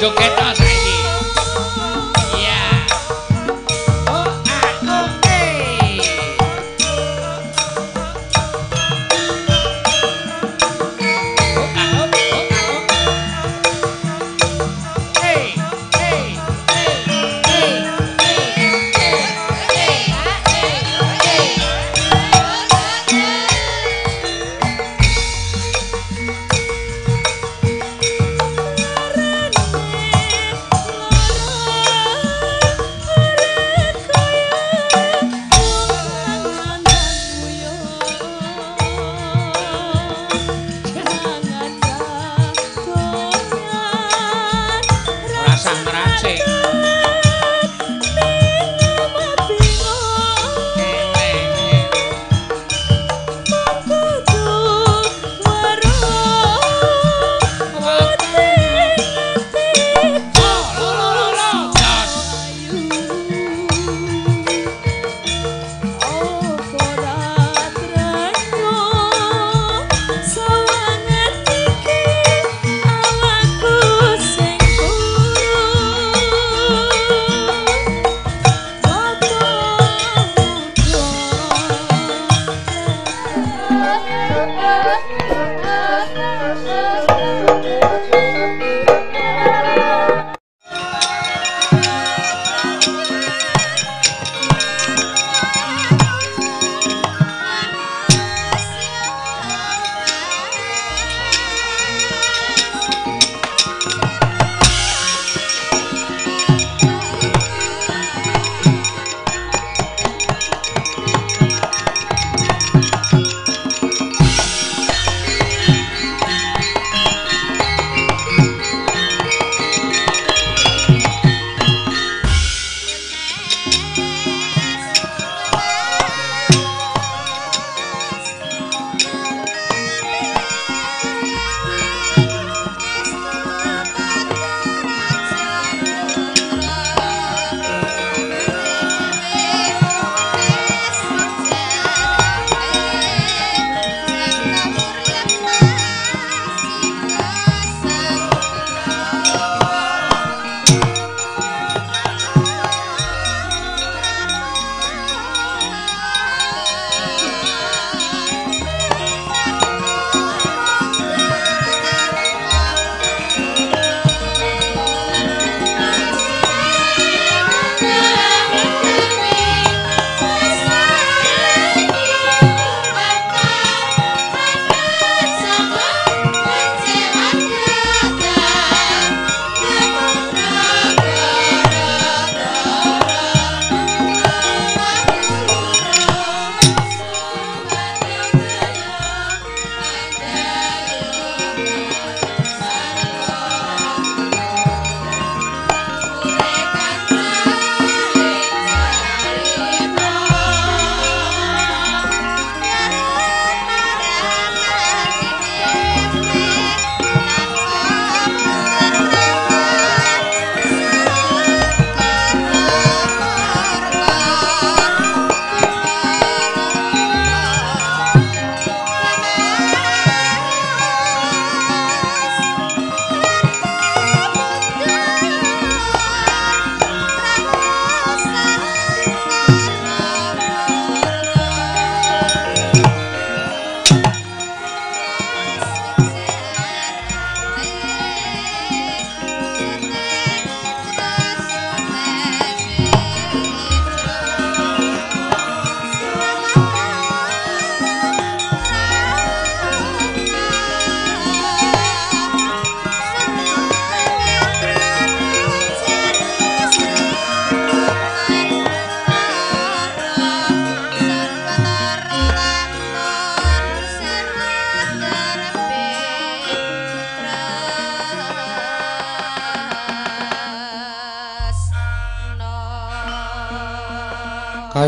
joget asik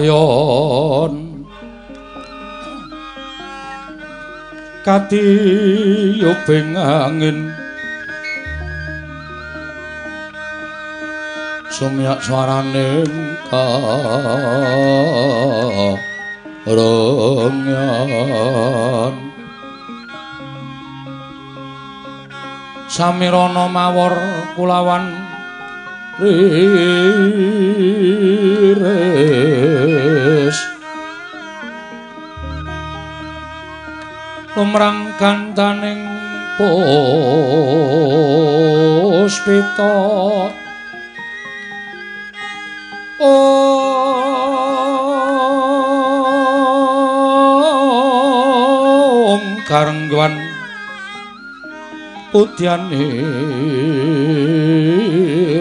kayon kati yuping angin. Sumyak suarane karengyan samirana mawor kulawan riris lumrang gantaning puspita. Om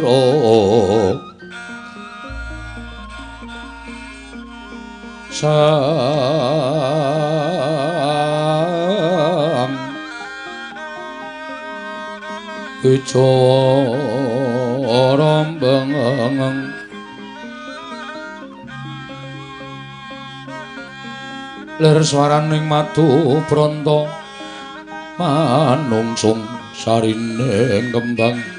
putyaniro sang Kecara bengeng Lir swaraning matu pronto manungsung sarining kembang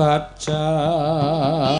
Baca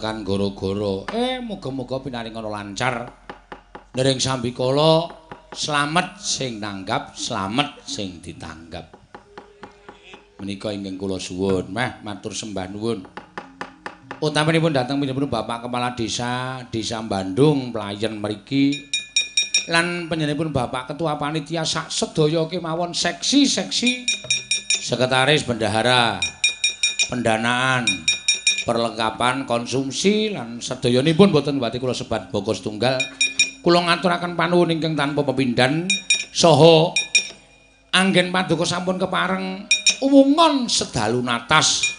tekan goro-goro. Eh muga-muga pinaringan lancar. Nering sambikala slamet sing nanggap, slamet sing ditanggap. Menika ingkang kula suwun, meh matur sembah nuwun. Utaminipun dateng pinipun Bapak Kepala Desa Desa Bandung pelayan mriki lan panjenenganipun Bapak Ketua Panitia sak sedaya kemawon seksi-seksi Sekretaris Bendahara pendanaan perlengkapan konsumsi lan sedayanipun boten wati kula sebat bokos tunggal kula ngaturaken panuwun ingkang tanpa pepindhan saha anggen paduka sampun kepareng uwungan sedalu natas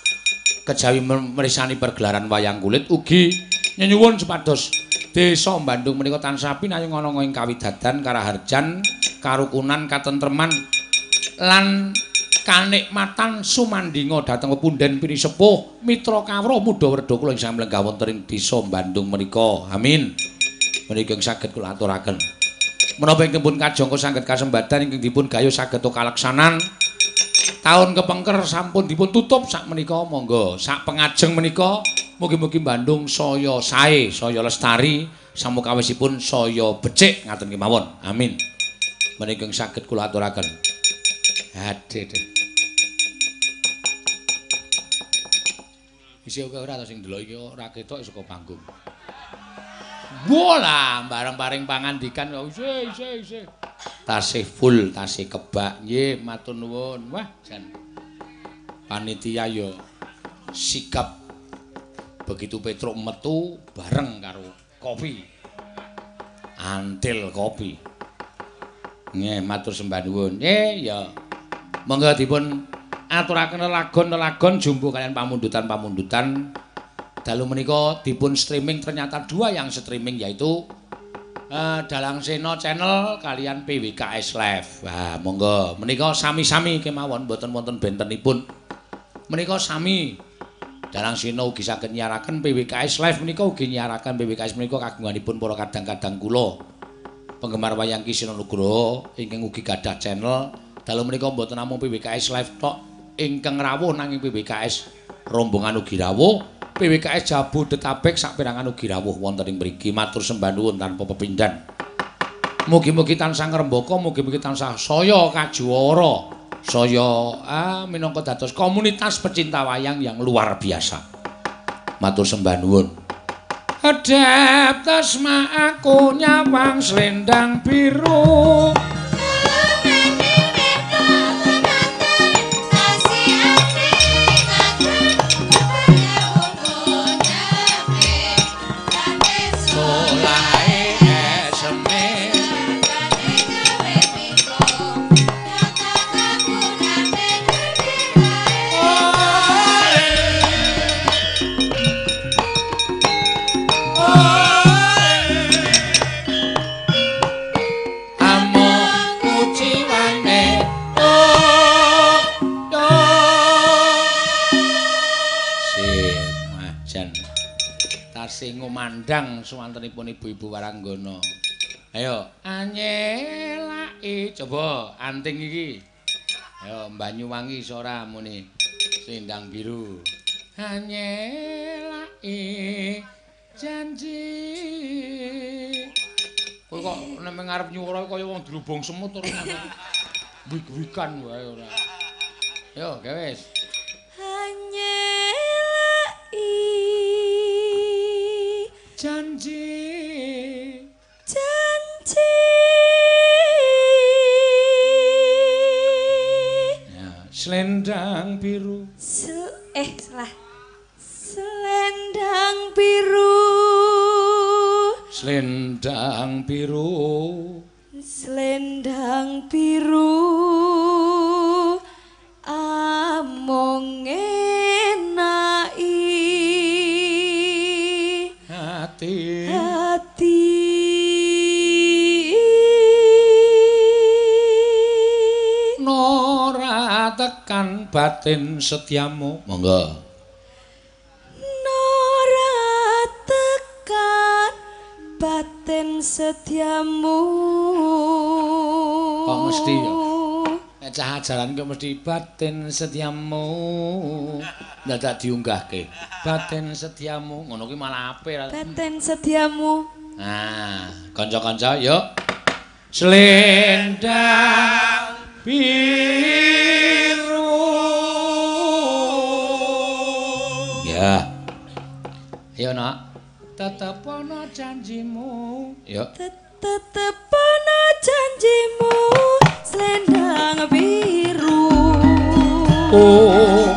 kejawi merisani pergelaran wayang kulit. Ugi nyenyuwun supados desa Bandung menika tansah pinayung ana ing kawidadan karaharjan karukunan katentreman lan kanikmatan sumandinga dhateng pepunden pini sepuh mitra kawruh muda werda kula ingkang mlenggah wonten ing desa Bandung menika. Amin. Menika saged kula aturaken. Menapa ingkang pun kajangka saged kasembadan ingkang dipun gayuh saged kalaksanan taun kepengker sampun dipun tutup sak menika monggo. Sak pengajeng menika mugi-mugi Bandung saya sae saya lestari samukawisipun saya becik ngaten kemawon. Amin. Menika saged kula aturaken Ade deh. Isi oke ora to sing delok iki ora ketok saka panggung. Bola bareng-bareng pangandikan isih isih isih. Tasih full, tasih kebak. Nggih, matur nuwun. Wah, jan. Panitia yo sikap begitu Petruk metu bareng karo kopi. Antil kopi. Nggih, matur sembah nuwun. Nggih, ya. Monggo dipun aturaken lelagon-lelagon jumbo kalian pamundutan-pamundutan. Dalu menika dipun streaming ternyata dua yang streaming yaitu uh, Dalang Seno channel kalian PWKS Live. Wah, monggo menika sami-sami kemawon mboten wonten bentenipun. Menika sami Dalang Seno ugi saged nyiaraken PWKS Live menika ugi nyiaraken PWKS menika kagunganipun para kadang-kadang kula. Penggemar wayang Kisina Nugroho ingkang ugi gadah channel Dalu menika mboten namung PWKS live tok ingkang rawuh nanging PWKS rombongan ugi rawuh, PWKS Jabodetabek saperangan ugi rawuh wonten ing mriki. Matur sembah nuwun tanpa pepindhan. Mugi-mugi tansah ngrembaka, mugi-mugi tansah saya kajuwara. Saya ah minangka dados komunitas pecinta wayang yang luar biasa. Matur sembah nuwun. Adep tasma aku nyawang selendang biru. Suwantenipun ibu-ibu waranggana ayo. Anyelaki coba anting iki. Ayo Banyuwangi sora muni. Sindang biru. Anyelaki janji. Kowe kok nek ngarep nyuwara kaya wong drubung semut ora wig-wigan wae ora. Yo gawe wis Hanyelai janji. Janji. Ya selendang biru. Sel eh salah. Selendang biru. Selendang biru. Selendang biru. Among enai hati. Hati. Nora tekan batin setiamu. Monggo. Nora tekan batin setiamu. Kok mesti ya? Nek cah ajaran ku mesti batin setiamu. Dadak diunggahke. Batin setiamu. Ngono kuwi malah apik Batin setiamu. Nah kanca-kanca yuk selendang biru. Ya. Ayo nak. Tetep ana janjimu. Yuk tetep ana janjimu selendang biru. Oh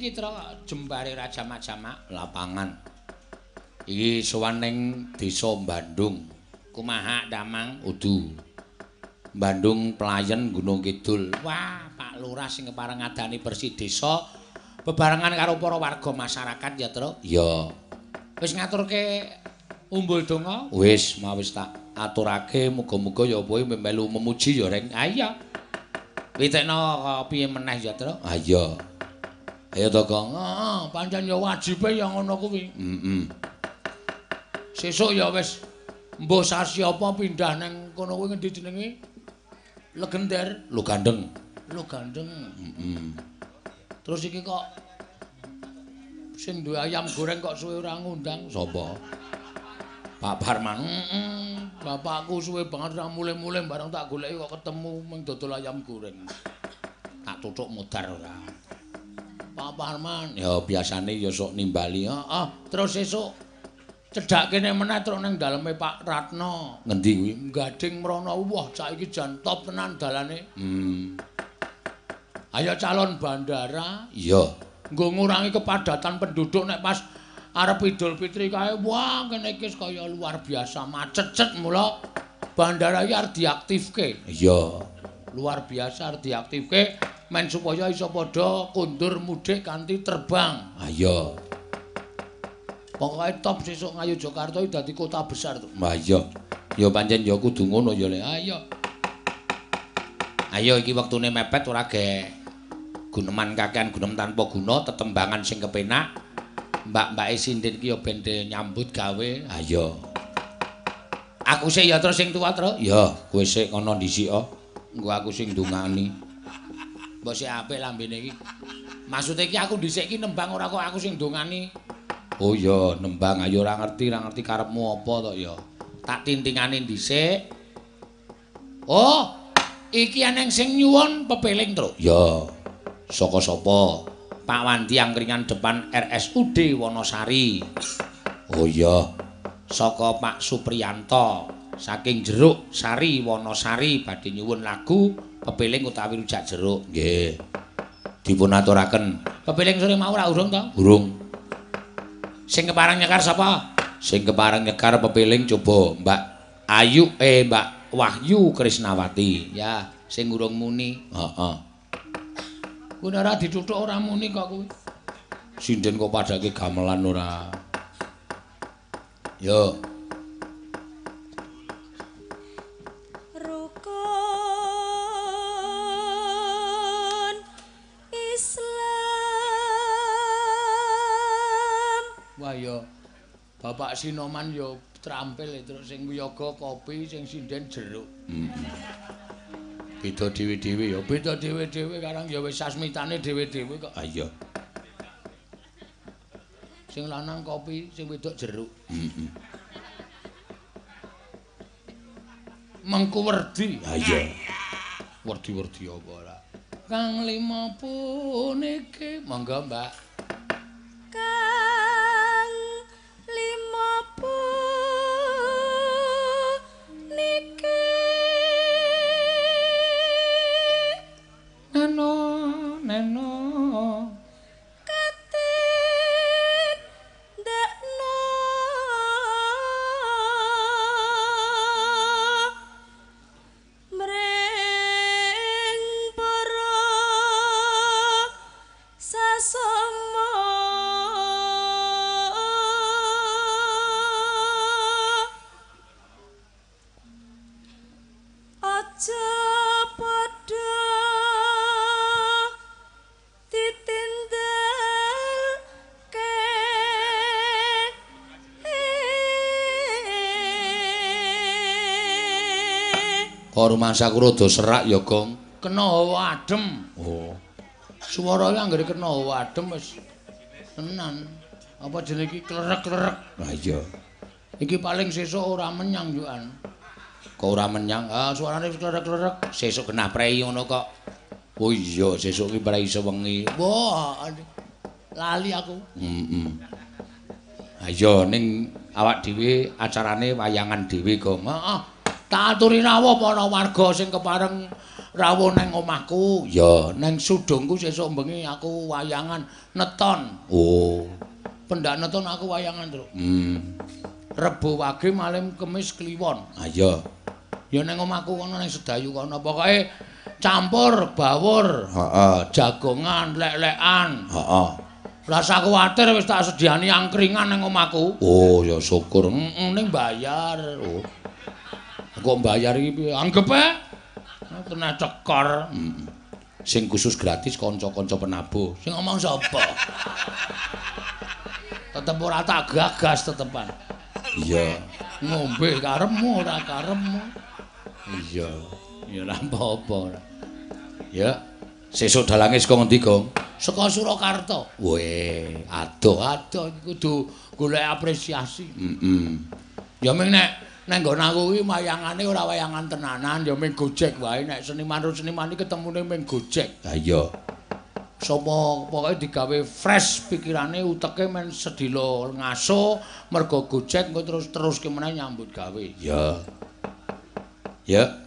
Nanti kita jembare Raja Majamak lapangan. Iki sowan ning desa Bandung. Kumaha Damang Udu. Bandung Pelayan Gunung Kidul. Wah, Pak Lurah sing kepareng ngadani bersih desa bebarengan karo para warga masyarakat ya, Tru. Iya. Wis ngaturke umbul donga? Wis, mawis tak aturake muga-muga ya kowe melu memuji ya, Reng. Ah iya. Witekno piye meneh ya, Tru? Ah iya. Ayo to, Kang. Ah, pancen ya wajibe ya ngono kuwi. Heeh. Sesuk ya wis mbah sasi apa pindah nang kono kuwi ngendi jenenge? Legender. Lu gandeng. Lu gandeng. Heeh. Terus iki kok sing duwe ayam goreng kok suwe ora ngundang sapa? Pak Parman. Heeh. Bapakku suwe banget ora mulih-mulih bareng tak goleki kok ketemu mung dodol ayam goreng. Tak tutuk modar ora. Pak Parman, ya biasane ya sok nimbali. Heeh, terus sesuk cedhak kene meneh terus ning daleme Pak Ratno. Ngendi kuwi? Gading mrono. Wah, saiki jan top tenan dalane. Hmm. Ayo calon bandara. Iya. Nggo ngurangi kepadatan penduduk nek pas arep Idul Fitri kae. Wah, kene iki kaya luar biasa macet-cet mula bandara iki arep diaktifke. Iya. Luar biasa arep diaktifke men supaya iso padha kundur mudik kanthi terbang. Ah iya. Pokoke top sesuk ngayu Jakarta dadi kota besar. Wah iya. Ya pancen ya kudu ngono ya, Le. Ayo. Ayo iki wektune mepet ora ge guneman kakean gunem tanpa guna tetembangan sing kepenak. Mbak-mbake sinden iki ya ben nyambut gawe. Ayo. Aku sik ya terus sing tuwa, Tru. Ya, kowe sik kono dhisik, oh. Engko aku sing ndungani. Mbok sik apik lambene iki. Maksude iki aku dhisik iki nembang ora kok aku sing ndongani. Oh iya, nembang ayo ora ngerti, ora ngerti karepmu apa to ya. Tak tintingane dhisik. Oh, iki aneng sing nyuwun pepeling, Truk. Ya. Saka sapa? Pak Wandi angkringan depan RSUD Wonosari. Oh iya. Saka Pak Supriyanto saking Jeruk Sari Wonosari badhe nyuwun lagu pepeling utawi rujak jeruk. Nggih. Dipun aturaken. Pepeling sore mau ora urung to? Urung. Sing kepareng nyekar sapa? Sing kepareng nyekar pepeling coba Mbak Ayu eh Mbak Wahyu Krisnawati. Ya, sing urung muni. Heeh. Kuwi ora dituthuk ora muni kok kuwi. Sinden kok padake gamelan ora. Yo. Bapak Sinoman ya trampil terus sing wiyaga kopi sing sinden jeruk. Beda dhewe-dhewe ya, beda dhewe-dhewe karang ya wis sasmitane dhewe-dhewe kok. Ah iya. Sing lanang kopi, sing wedok jeruk. Heeh. Mengku werdi. Ah iya. Werdi-werdi apa ora? kang lima puniki monggo mbak kang lima puniki neno karo masaku rada serak ya gong? Kena hawa adem. Oh. Swara iki anggere kena hawa adem wis. Tenan. Apa jenenge iki? Klerek-klerek. Lah iya. Iki paling sesuk ora menyang yukan kok ora menyang? Ah suarane klerek-klerek. Sesuk genah prei ngono kok. Oh iya sesuk iki prei sewengi wah lali aku. Heeh ayo ning awak dhewe acarane wayangan dhewe gong. Heeh tak aturi rawuh para warga sing kepareng rawuh nang omahku? Ya. Nang sudungku sesuk bengi aku wayangan neton. Oh. Pendak neton aku wayangan terus hmm. Rebo wage malam kemis kliwon. Ayo ya nang omahku kono nang sedayu kono. Pokoke campur bawur heeh jagongan lek-lekan. Heeh Rasa kuwatir wis tak sediani angkringan nang omahku. Oh, ya syukur. Heeh, ning bayar. Oh. Kok bayar iki piye? Anggepe? Kena cekor. Heeh. Sing khusus gratis kanca-kanca penabuh. Sing ngomong sapa? Tetep ora tak gagas tetepan. Iya. Ngombe karepmu ora karepmu. Iya. Ya ora apa-apa. Ya. Sesuk dalange saka ngendi, Gong? Saka Surakarta. Weh, adoh-adoh kudu golek apresiasi. Heeh. Ya ming nek nek nggon aku kuwi wayangane ora wayangan tenanan, ya ming gojek wae nek seniman-seniman iki ketemune ming gojek. Ha iya. Sapa pokoke digawe fresh pikirane uteke men sedilo ngaso mergo gojek engko terus teruske meneh nyambut gawe. Ya. Ya.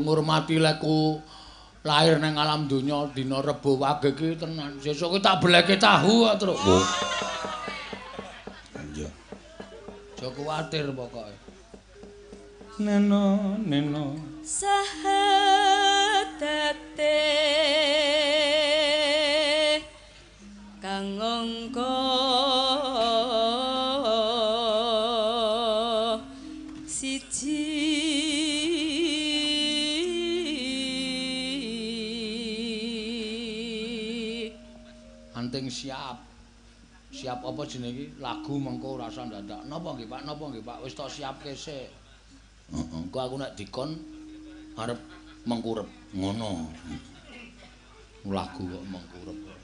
Ngurmati leku lahir nang alam donya dina Rebo Wage iki tenan. Sesuk ki tak beleke tahu kok, Truk. Oh. Iya. Aja kuwatir pokoke. Neno, neno. sahatate apa jenenge? Lagu mengko rasa dadak. Napa nggih, Pak? Napa nggih, Pak? Wis tok siapke sik. Heeh, engko aku nek dikon arep mengkurep ngono. Lagu kok mengkurep.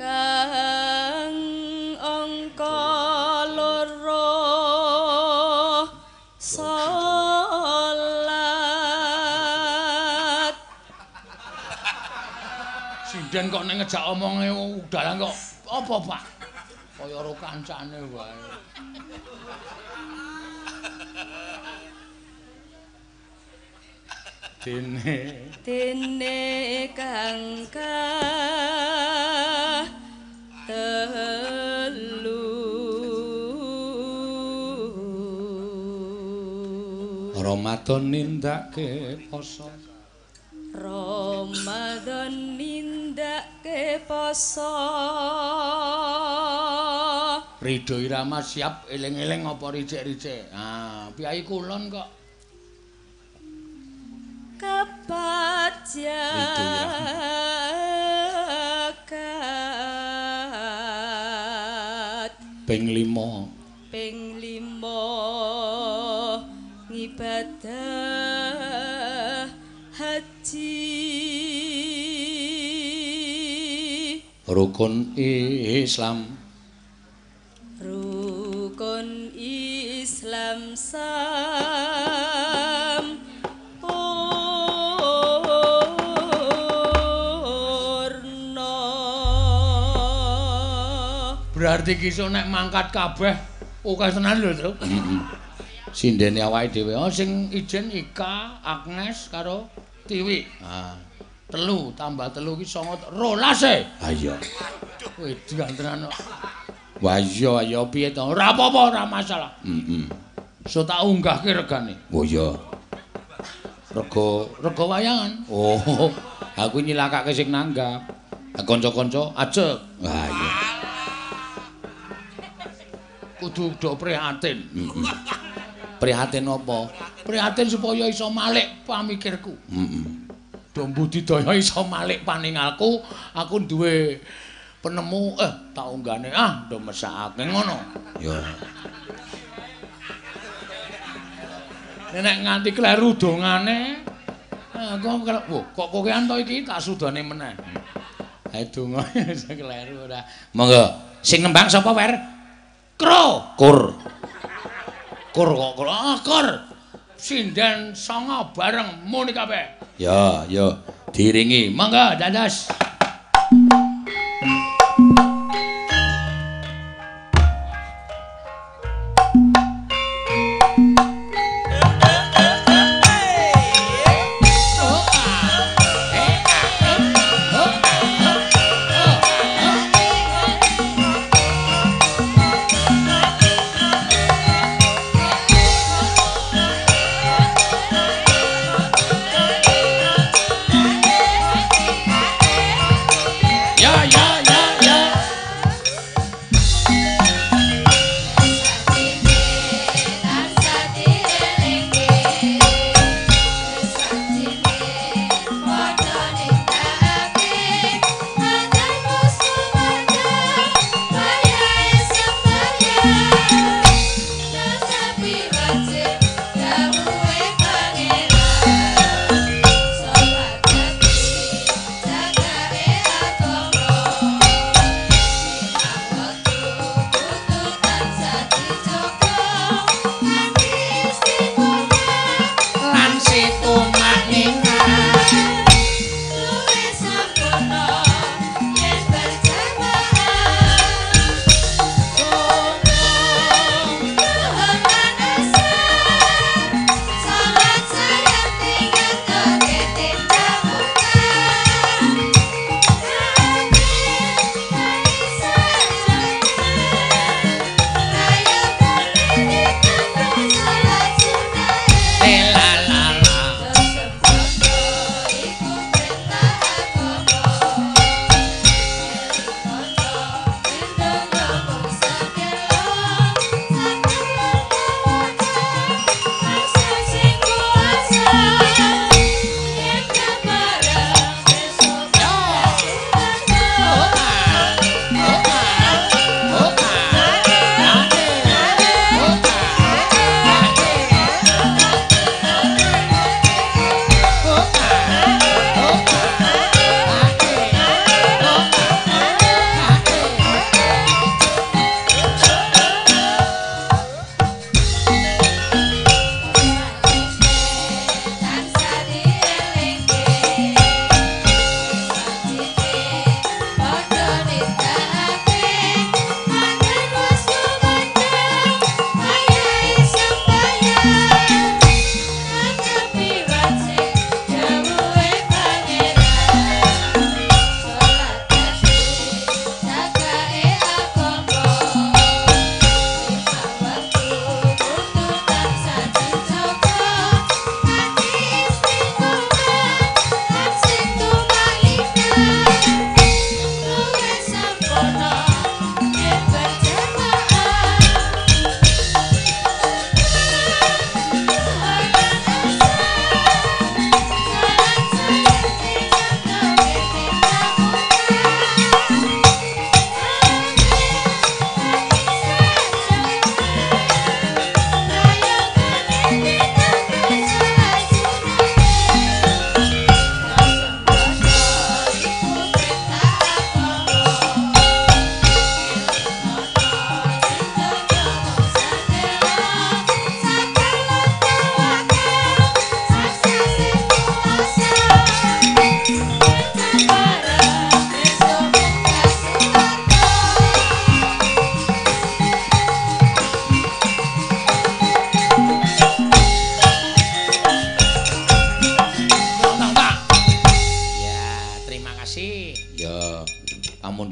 kang angka loro salat Sinden kok ning ngejak omonge udalan kok apa, Pak? Kaya karo kancane wae. Dene dene kang telu Ramadan nindake poso. Poso Ridho Irama siap eling-eling apa ricik-ricik. Ah, piyai kulon kok. kapajagat Ping 5. Rukun Islam. Rukun Islam sam. Berarti kisah nek mangkat kabeh oke tenan lho to sindene awake dhewe. Oh sing ijen Ika Agnes karo Tiwi. Ah telu tambah telu ki songo rolas e. Ha iya. Kowe diantenan wah iya ya piye to? Ora apa-apa ora masalah. Heeh so tak unggahke regane. Oh iya. Rego rego wayangan. Oh. Aku nyilakake sing nanggap. Kanca-kanca ajek wah iya. Kudu do prihatin. Heeh prihatin apa? Prihatin supaya iso malik pamikirku. Heeh do budidaya iso malik paningalku aku duwe penemu eh tak unggane ah do mesakake ngono. Ya. Nek nganti kleru dongane aku oh, kok kokean to iki? Tak sudane meneh. Ae donga sing kleru ora. Monggo sing nembang sapa wer? Kro. Kur. Kur kok kur ah kur sinden songo bareng muni kabeh Ya, ya, diringi. Mangga, dadas.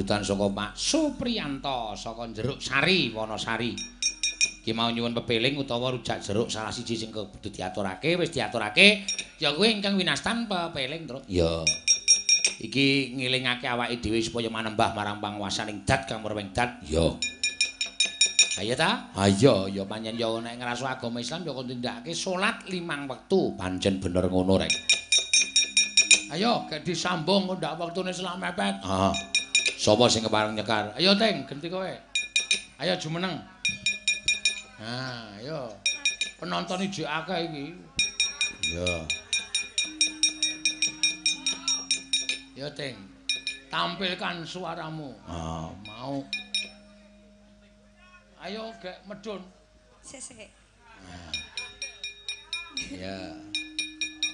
Pamundutan saka Pak Supriyanto saka Jeruk Sari, Wonosari. Ki mau nyuwun pepeling utawa rujak jeruk salah siji sing kudu diaturake, wis diaturake. Ya kuwi ingkang winastan pepeling, Truk. Ya. Iki ngilingake awake dhewe supaya manembah marang panguwasaning dat kang merweng dat. Ya. Ayo ta? Ayo, ya pancen ya nek ngrasu agama Islam ya kudu tindakake salat limang wektu. Pancen bener ngono rek. Ayo, gek disambung ndak wektune selam mepet. Heeh. Sapa sing kepareng nyekar? Ayo Teng, genti kowe. Ayo jumeneng. Nah, ayo. Penonton iki akeh iki. Ya. Ya Teng. Tampilkan suaramu. Ah, mau. Ayo gek medun. Sik sik. Ya.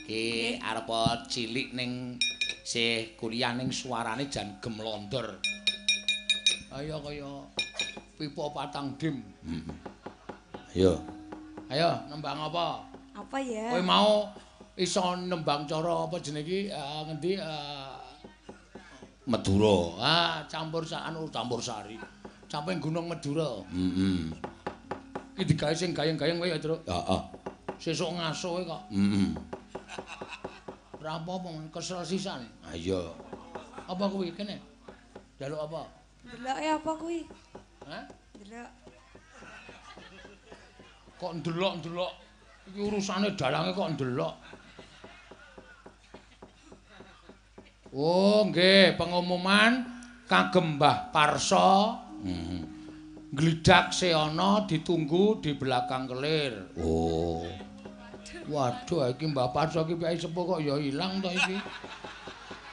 Ki arep cilik ning sih kuliah ning suarane jan gemlondor. Ayo kaya pipa patang dim. Ayo. Ayo nembang apa? Apa ya? Kowe mau iso nembang cara apa jenenge iki uh, ngendi uh, Madura. Ah, campur anu campur sari. Samping Gunung Madura. Heeh. Iki digawe sing gayeng-gayeng kowe ya, Truk? Heeh. Sesuk ngaso kok. Heeh. Ora apa-apa kesel sisan. Ha iya. Apa kuwi kene? Jaluk apa? Delok e apa kuwi? Hah? Delok. Kok ndelok-ndelok? Iki urusane dalange kok ndelok. Oh, nggih, pengumuman kagem Mbah Parsa. Heeh. Glidak seana ditunggu di belakang kelir. Oh. Waduh, iki Mbah Parsa iki piye sepuh kok ya ilang to iki.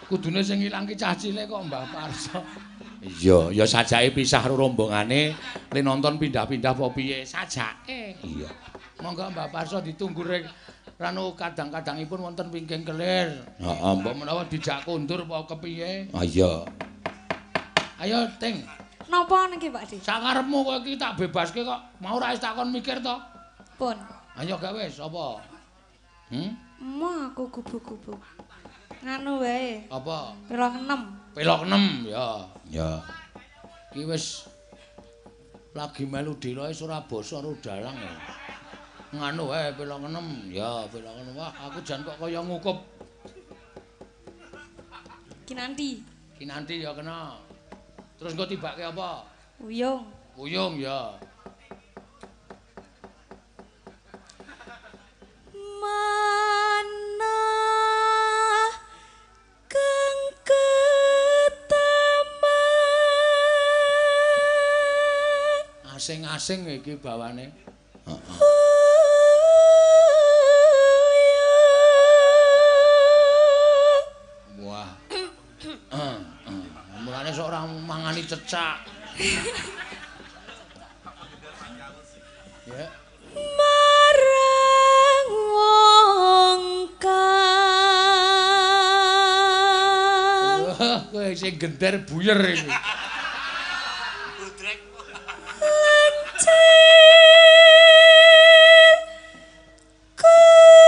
Kudune sing ilang ki cah cilik kok Mbah Parsa. Iya, ya sajake pisah rombongane le nonton pindah-pindah apa piye sajake. Iya. Monggo Mbah Parsa ditunggu rek ranu kadang-kadangipun wonten wingking kelir. Heeh, mbok menawa dijak kundur apa kepiye? Ah iya. Ayo, Ting. Napa niki, Pak Di? Sakarepmu kowe iki tak bebaske kok. Mau ora takon mikir to? Pun. Ayo gawe sapa? Hmm? Mau aku gubuk-gubuk. Nganu wae. Apa? Pelok 6. Pelok 6 ya. Ya. Ki wis lagi melu diloe Surabasa Rudalang ya. Nganu wae pelok 6 ya, pelok 6. Wah, aku jan kok kaya ngukup. Kinanti. Kinanti ya kena. Terus engko tibake apa? Uyung. Uyung ya. Asing-asing iki bawane. Wah. Mulane sok ora mangani cecak. Sing gender buyer iki. kuning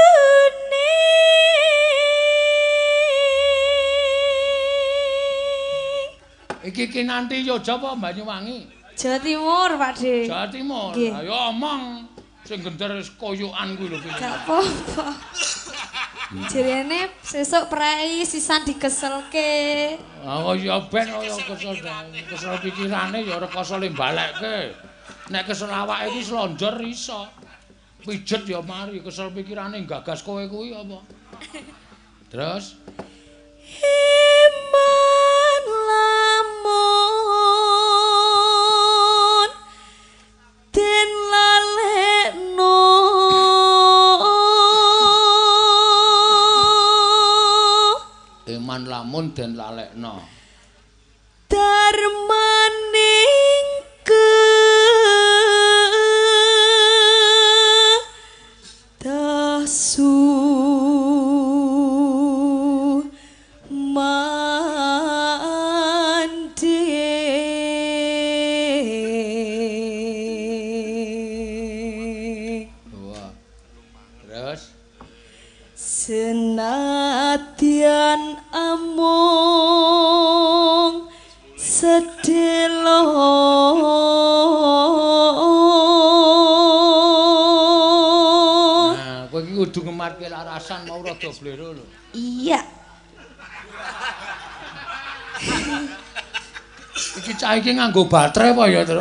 Iki kinanti Yoja apa Banyuwangi? Jawa Timur, Pak De. Jawa Timur. Ayo omong sing gender koyokan kuwi lho Gak apa-apa. Jirene sesuk prei sisan dikeselke. Oh ya ben kaya kesel kesel pikirane ya rekoso le balekke. Nek kesel awake iki slonjor iso. Pijet ya mari kesel pikirane gagas kowe kuwi apa. Terus lamun den lalekno. darmaning Iki nganggo baterai apa ya, Tru?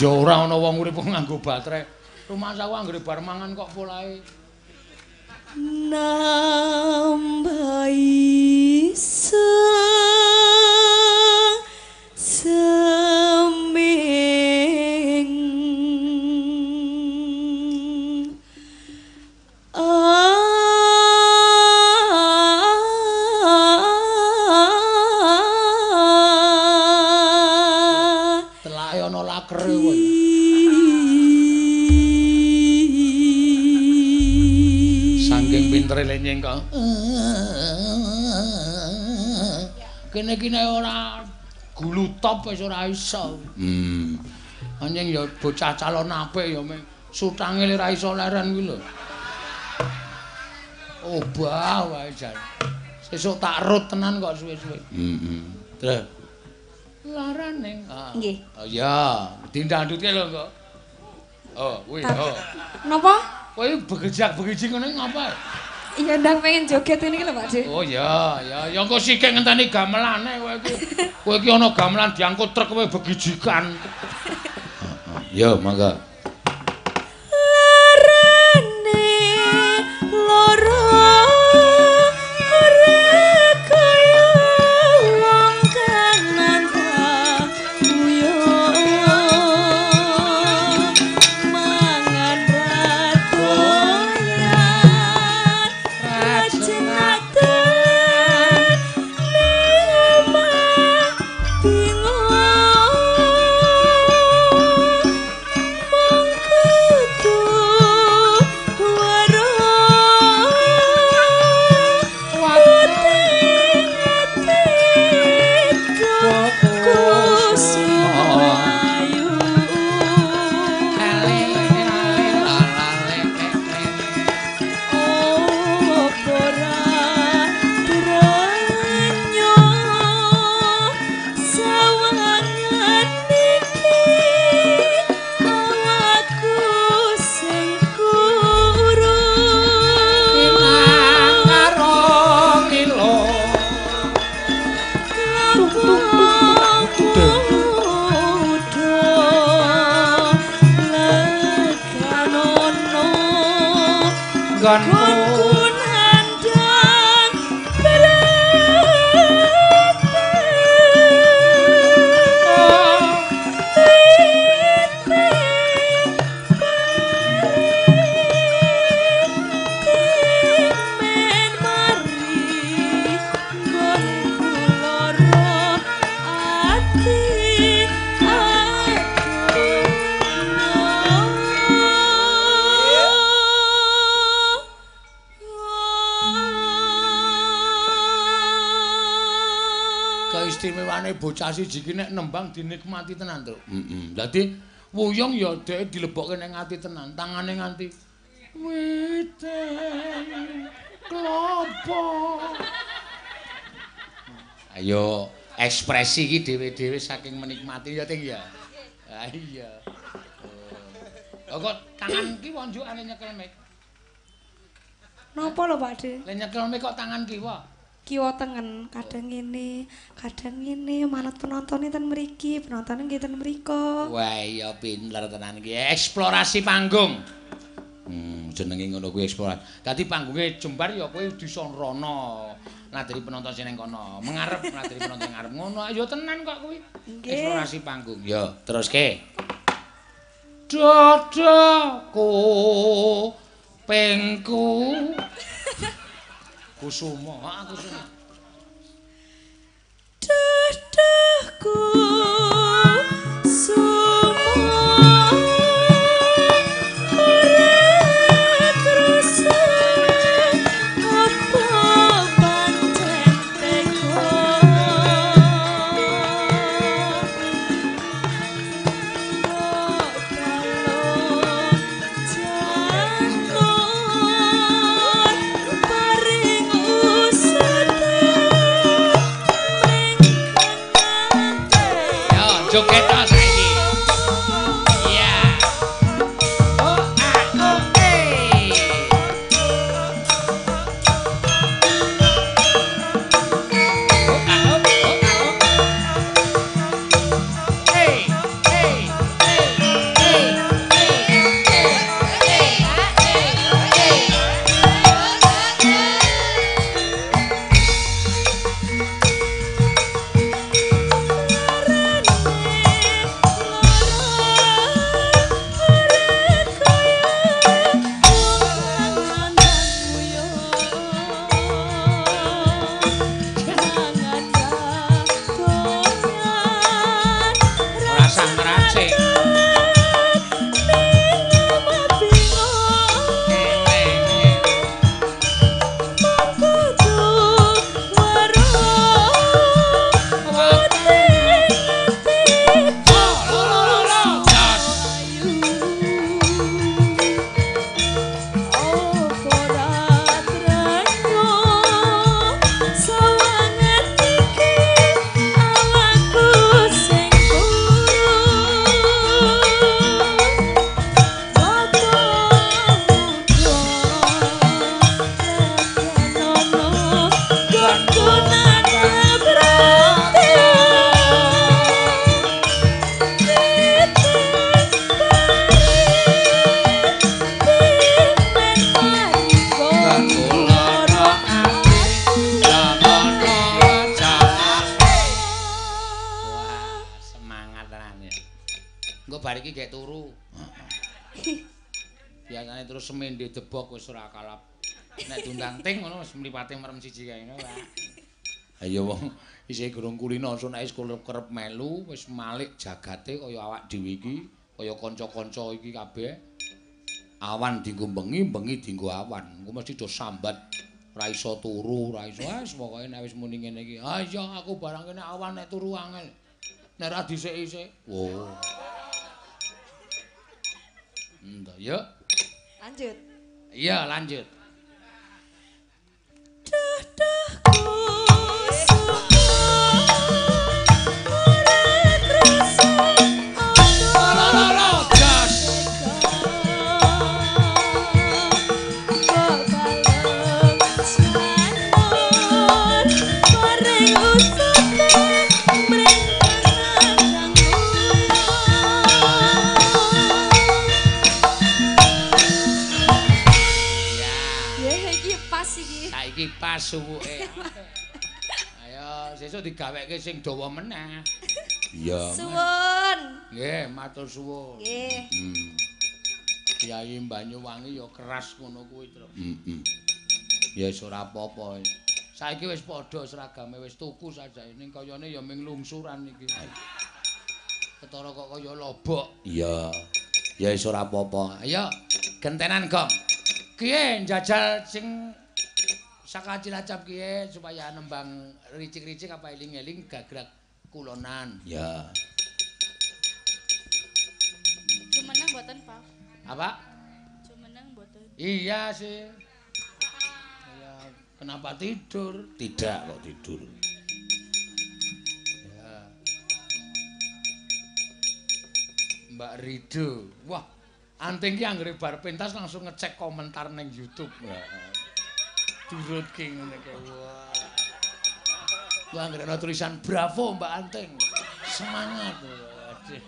Ya ora ana wong urip nganggo baterai. Rumah saku anggere bar mangan kok polahe. nambahi Kene kene ora gulu top wis ora iso. Hmm. Anjing ya bocah calon apik ya meh sutange le ra iso leren kuwi lho. Obah wae jan. Sesuk tak rut tenan kok suwe-suwe. Heeh. Terus laran ning. Ah. Nggih. Oh iya, dindandutke lho kok. Oh, kuwi. Tak- Oh. Napa? Kowe begejak-begiji ngene ngapa? Iya ndang pengen joget ini lho Pak Dik. Oh iya, ya ya engko sikik ngenteni gamelane kowe iki. Kowe iki ana gamelan diangkut truk kowe begijikan. Heeh. Ya, mangga. Siji iki nek nembang dinikmati tenan, Truk. Heeh. Dadi wuyung ya dhek dilebokke ning ati tenan, tangane nganti witen klopo. Ayo ekspresi iki dhewe-dhewe saking menikmati ya, Ting ya. Ha iya. Oh. kok tangan ki wonjukane nyekel mik. Napa lho Pak Dik? Lah nyekel mik kok tangan kiwa? Kiwa tengen kadang ngene kadang ngene manut penontonnya ten mriki penontonnya nggih ten mriko Wah, iya pinter tenan iki. Eksplorasi panggung. Hmm, jenenge ngono kuwi eksplorasi. Dadi panggunge jembar ya kowe disa rono. Nadiri penonton sing ning kono, mengarep nadiri penonton ngarep. Ngono ayo tenan kok kuwi. Eksplorasi panggung. Yo, teruske. Dadaku pengku Kusuma, ha Kusuma. dadahku sumo mripate merem siji kae ngono, Pak. Ayo wong isih gurung kulino sunake sekolah kerep melu wis malik jagate kaya awak dhewe iki, kaya kanca-kanca iki kabeh. Awan dienggo bengi, bengi dienggo awan. Engko mesti do sambat ora iso turu, ora iso wis pokoke nek wis muni ngene iki. Ah iya aku barang kene awan nek turu angel. Nek ora dhisik-isik. Wo. Ndak, yuk. Lanjut. Iya, lanjut. da, da. Suwuke. Ayo, sesuk digaweke sing dawa meneh. Iya. Suwun. Nggih, matur suwun. Nggih. Hmm. Kyai Banyuwangi ya keras ngono kuwi, Tru. Heeh. Ya wis ora apa-apa. Saiki wis padha seragame wis tuku sajane ning kayane ya ming lungsuran iki. Ketara kok kaya lobok. Iya. Ya wis ora apa-apa. Ayo, gentenan, Gong. Kiye njajal sing saka Cilacap kiye supaya nembang ricik-ricik apa eling-eling gagrak kulonan. Ya. Jumeneng mboten, Pak. Apa? Jumeneng mboten. Iya sih. Ya, kenapa tidur? Tidak kok tidur. Ya. Mbak Rido. Wah, anting ki anggere bar pentas langsung ngecek komentar ning YouTube. Wah. Durut ki ngene ki. Wah. Wah, anggere ana tulisan bravo Mbak Anting. Semangat. Waduh.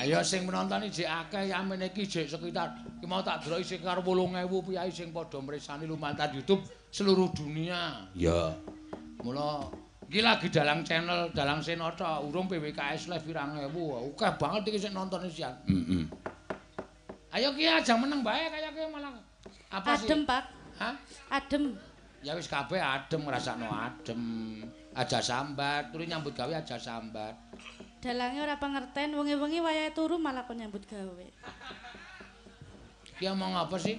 Ayo sing menonton iki akeh yamen iki jek sekitar iki mau tak delok isih karo 8000 piyai sing padha mresani lumantar YouTube seluruh dunia. Ya. Mula iki lagi dalang channel Dalang Senata urung PWKS live 2000. Akeh banget iki sing nonton isian. Heeh. Ayo ki aja meneng bae kaya ki malah apa sih? Adem, Pak. Hah? Adem. Ya wis kabeh adem ngrasakno adem. Aja sambat, turu nyambut gawe aja sambat. Dalange ora pangerten, wengi-wengi wayahe turu malah kon nyambut gawe. Ki omong apa sih?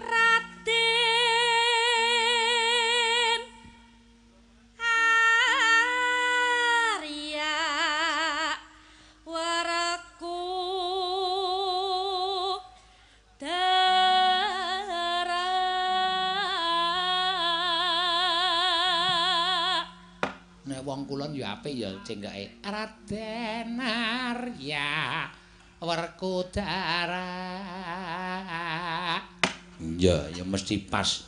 Raden nek wong kulon ya apik ya jenggake Raden Arya Werkudara. Ya, ya mesti pas.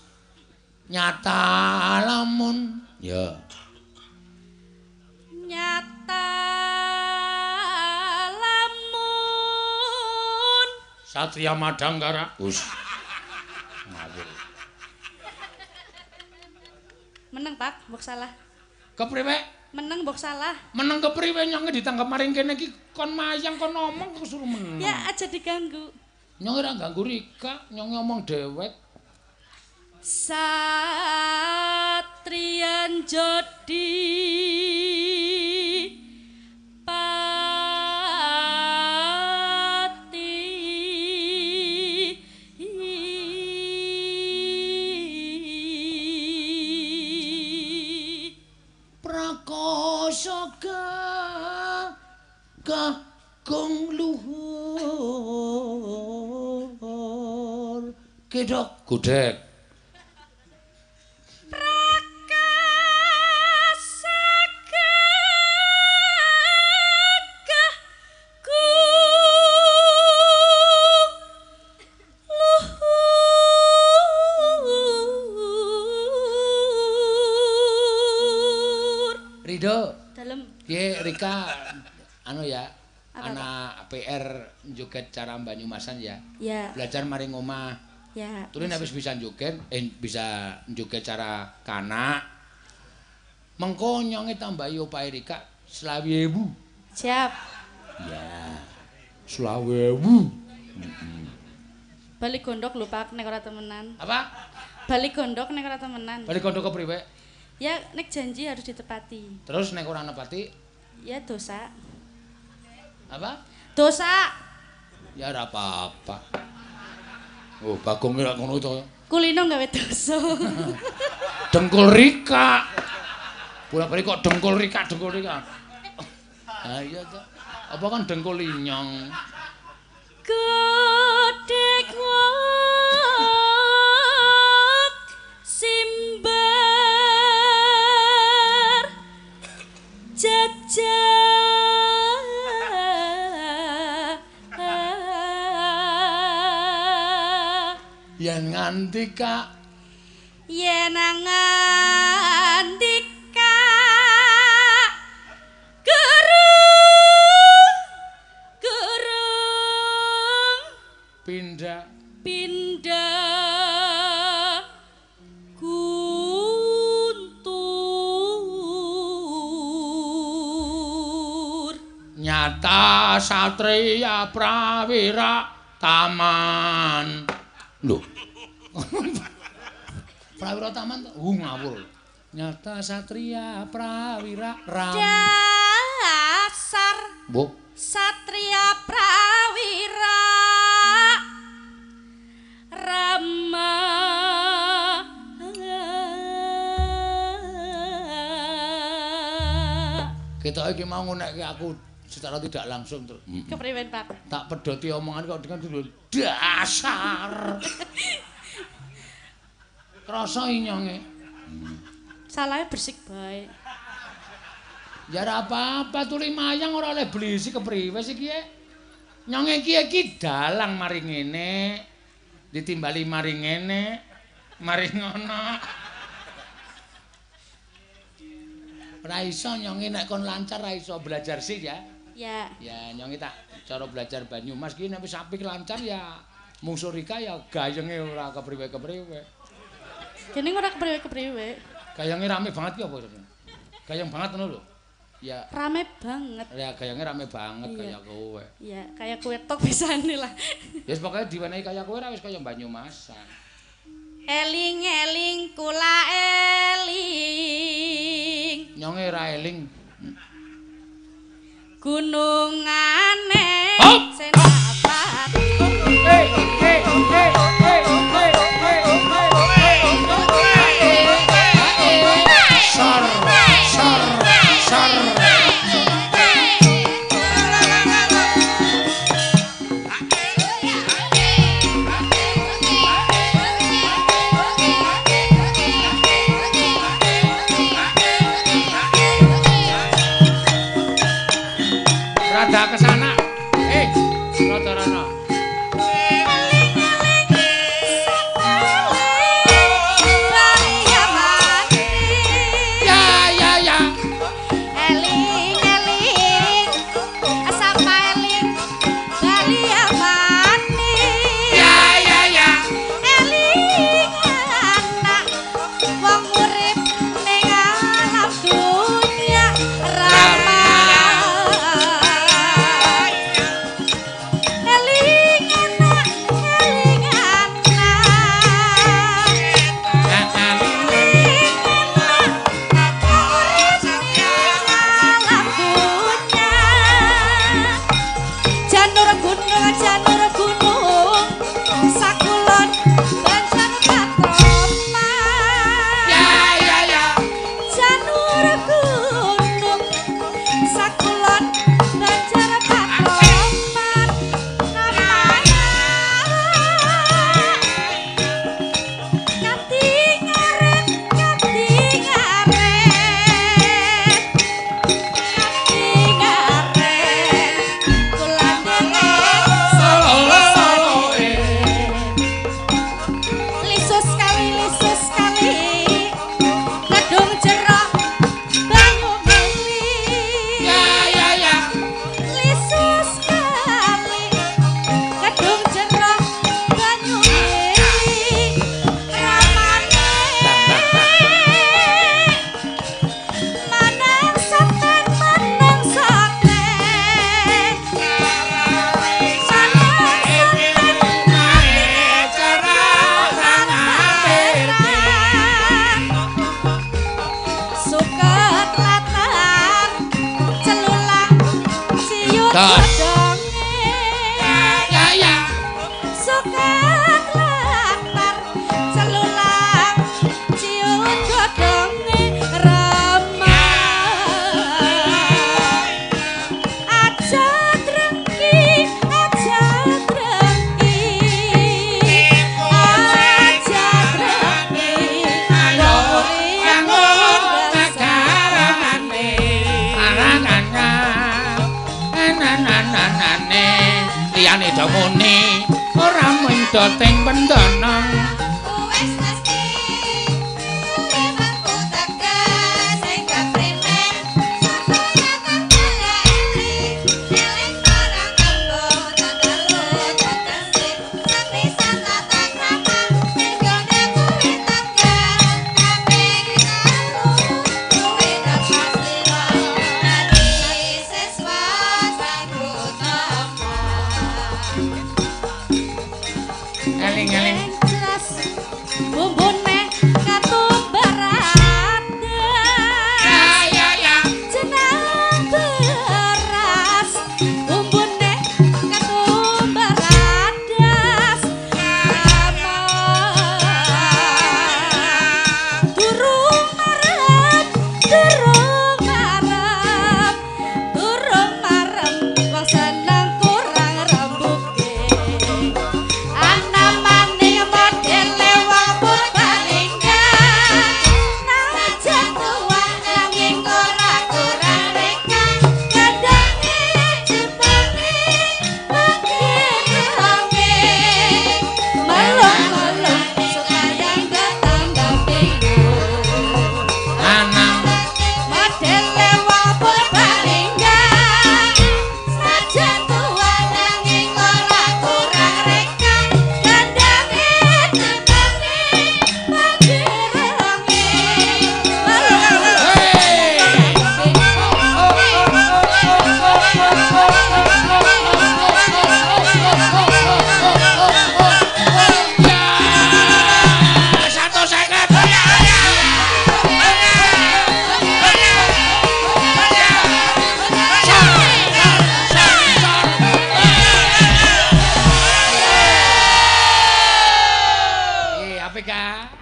Nyata lamun ya. Nyata lamun Satria Madangkara. Us. Ngawur. meneng Pak, mbok salah. Kepriwe? Meneng mbok salah. Meneng kepriwe nyong ditangkap maring kene iki kon mayang kon ngomong kok suruh meneng. Ya aja diganggu. Nyong ora ganggu Rika, nyong ngomong dewek. Satriyan Jodi Kedok gudek. Rido, Dalem. Piye Rika. Anu ya, Apa, anak PR joget cara Banyumasan ya. ya. Belajar maring omah. Ya Turun habis bisa joget, eh bisa joget cara kana. Mengko nyonge tambahi opahe Rika selawe ewu. siap Ya. Selawe ewu. balik gondok lho Pak nek ora temenan Apa? balik gondok nek ora temenan Balik kondo kepriwe? ya nek janji harus ditepati Terus nek ora nepati ya dosa apa? dosa Ya ora apa-apa. Oh, Bagong ora ngono to. kulino gawe dosa Dengkul Rika. Pura-pura kok dengkul Rika, dengkul Rika. Ah iya to. Apa kan dengkul inyong? Gedek wak Kak yen ngandika gerung gerung pindah pindah guntur. Nyata satria prawira taman. Lho. Prawira taman? Uh ngawur. Nyata satria prawira ram. dasar Bu, satria prawira rama kita iki mau ngunekke aku secara tidak langsung terus. kepriwen pak tak pedoti omongan kok dengan dasar krasa inyonge. Salahnya bersik baik ya ora apa-apa tuli mayang ora oleh blisi kepriwe sih kiye. Nyonge kiye ki dalang mari ngene ditimbali mari ngene mari ngono. Ora iso nyonge nek kon lancar ra iso belajar sih ya. Ya. Ya nyongi tak cara belajar Banyumas ki nek wis apik lancar ya musuh Rika ya gayenge ora kepriwe-kepriwe. Kene ora kepriwe kepriwe Gayenge rame banget ki apa maksudnya? Gayeng banget ngono lho. Ya rame banget ya gayenge rame banget Iya. kaya kowe. ya kayak kue tok bisane lah Ya wis pokoke diwenehi kaya kowe ora wis kaya Banyumasan. eling eling kula eling Nyonge ra eling. gunungane senapati hey, hey, hey, hey, hey, Wow.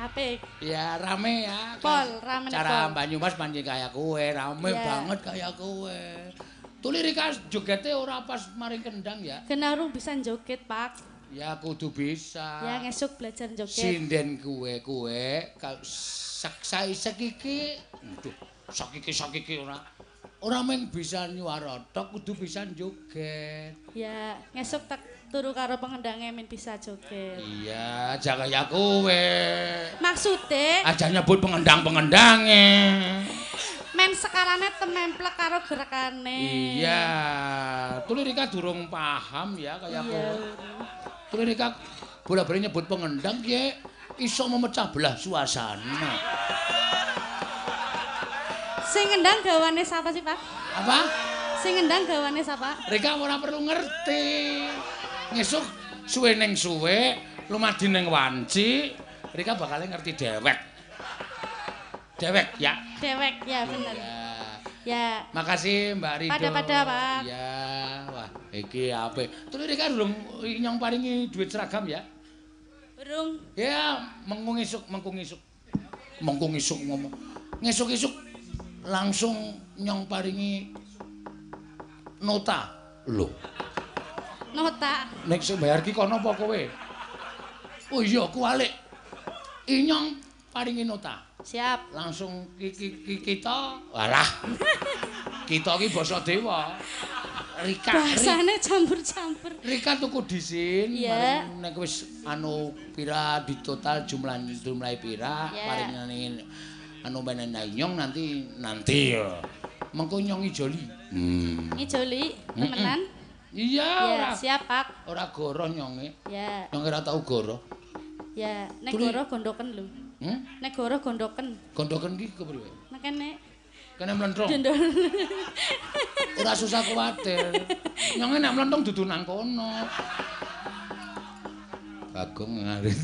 Apik. Ya, rame ya. Pol, rame nih, Cara Banyumas manji kaya kowe, rame yeah. banget kaya kowe. Tuli Rika jogete ora pas maring kendang ya? Kenaru bisa joget, Pak. Ya, kudu bisa. Ya, ngesuk belajar joget. Sinden kuwe kue, kue. Saksai sekiki. Aduh, sekiki, sekiki ora. Ora main bisa nyuarotok, kudu bisa joget. Ya, ngesuk tak turu karo pengendange men bisa joget. Iya, aja kaya kowe. Maksude Aja nyebut pengendang-pengendange. men sekarane tememplek karo gerakane. Iya, Tulirika durung paham ya kaya kowe. Tulirika bola-bali nyebut pengendang ya iso memecah belah suasana. Sing ngendang gawane sapa sih, Pak? Apa? Sing ngendang gawane sapa? Rika ora perlu ngerti. Ngesuk suwe ning suwe, lumadi ning wanci, Rika bakal ngerti dewek. Dewek ya. Dewek, ya bener. Ya. Ya. Makasih Mbak Rido. Pada-pada, Pak. Ya, wah, iki apik. Terus Rika durung nyong paringi duit seragam ya. Burung. Ya, mengkung isuk, mengkung isuk. Mengkung isuk ngomong. Ngesuk-isuk langsung nyong paringi nota. Loh, Nota. nek sing bayar ki kono apa kowe? Oh iya, kualik. Inyong paringi nota. Siap. Langsung ki, ki, ki kita, walah. kita ki basa dewa. Rika, Bahasane campur-campur. Rika tuku disin, Iya. bareng nek wis anu pira di total jumlah jumlahe pira, paring ngene anu menen inyong nanti nanti ya. Mengko nyong ijoli. Hmm. Ngijoli temenan. Iya, ora. Siap, Pak. Ora goroh nyonge. Ya, Nyong ora tau goroh. ya. Nek Tuli. goro gondoken lho. Hmm? Nek goro gondoken. Gondoken ki kepriwe? Nek kene Kene mlentrong. dendol. Ora susah kuwatir. Nyonge nek mlentrong dudu nang kono. Bagong ngarep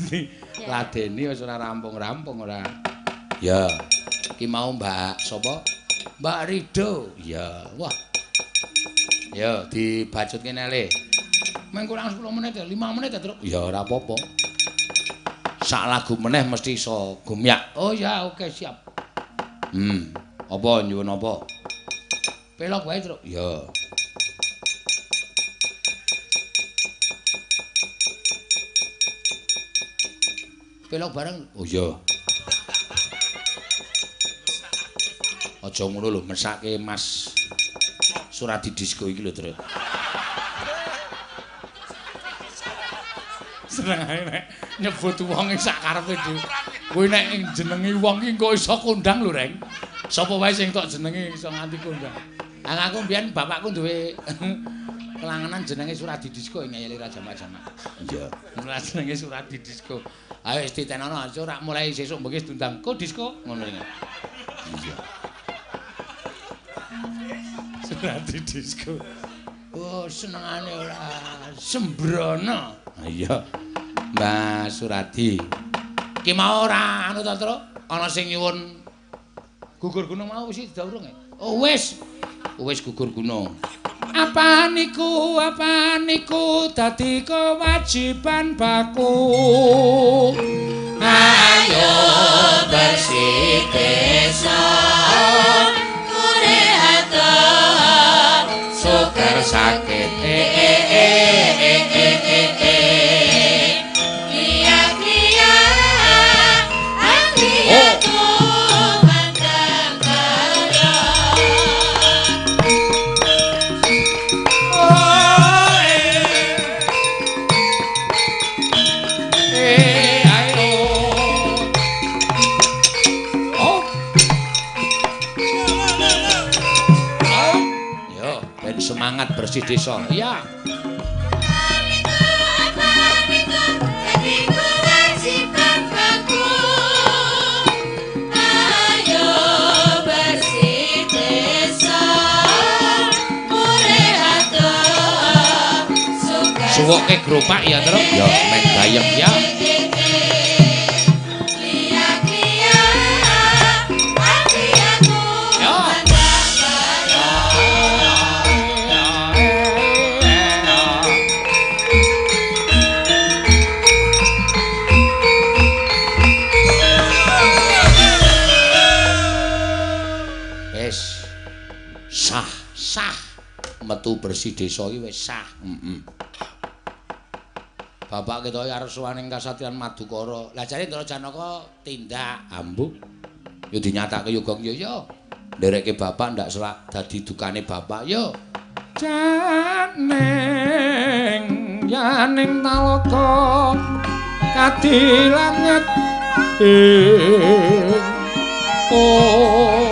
Ya. ladeni wis ora rampung-rampung ora. Ya. Ki mau Mbak sapa? Mbak Rido. Ya. Wah. Ya, dibacut kene le. Meng kurang 10 menit ya, 5 menit ya, Truk. Ya ora apa-apa. Sak lagu meneh mesti iso gumyak. Oh ya, oke siap. Hmm. Apa nyuwun apa? Pelok wae, Truk. Ya. Pelok bareng. Oh iya. Aja ngono lho, mesake Mas Suradi Disco iki lho, Truk. Seneng ae nek nyebut wong ing sakarepe dhewe. Kuwi nek jenengi wong iki kok iso kondang lho, Reng. Sapa wae sing tok jenenge iso nganti kondang. Lah aku mbiyen bapakku duwe kelangenan jenenge Suradi Disco ing Yali Raja Majama. Iya. Mulai jenenge Suradi Disco. Ayo wis ditenono aja ora mulai sesuk mbengis diundang ko disco ngono iki. Iya. Suradi Disco. Oh, senengane ora sembrono. Iya. Mbak Suradi. Ki mau ora anu to, Truk? Ana sing nyuwun gugur gunung mau wis daurung ya? Oh wis. Wis gugur gunung. Apa niku, apa niku dadi kewajiban baku. Ayo desa. Iya. Suwoke gropak ya, Truk. Ya, men gayem ya. watu bersih desa iki wis sah. Mm -mm. Bapak kita arep suwaning kasatriyan Madukara. Lah jare Ndara Janaka tindak ambu. Ya yo gong yo yo Ndereke bapak ndak salah dadi dukane bapak ya. Janeng yaning naloko kadilanget. Eh, oh.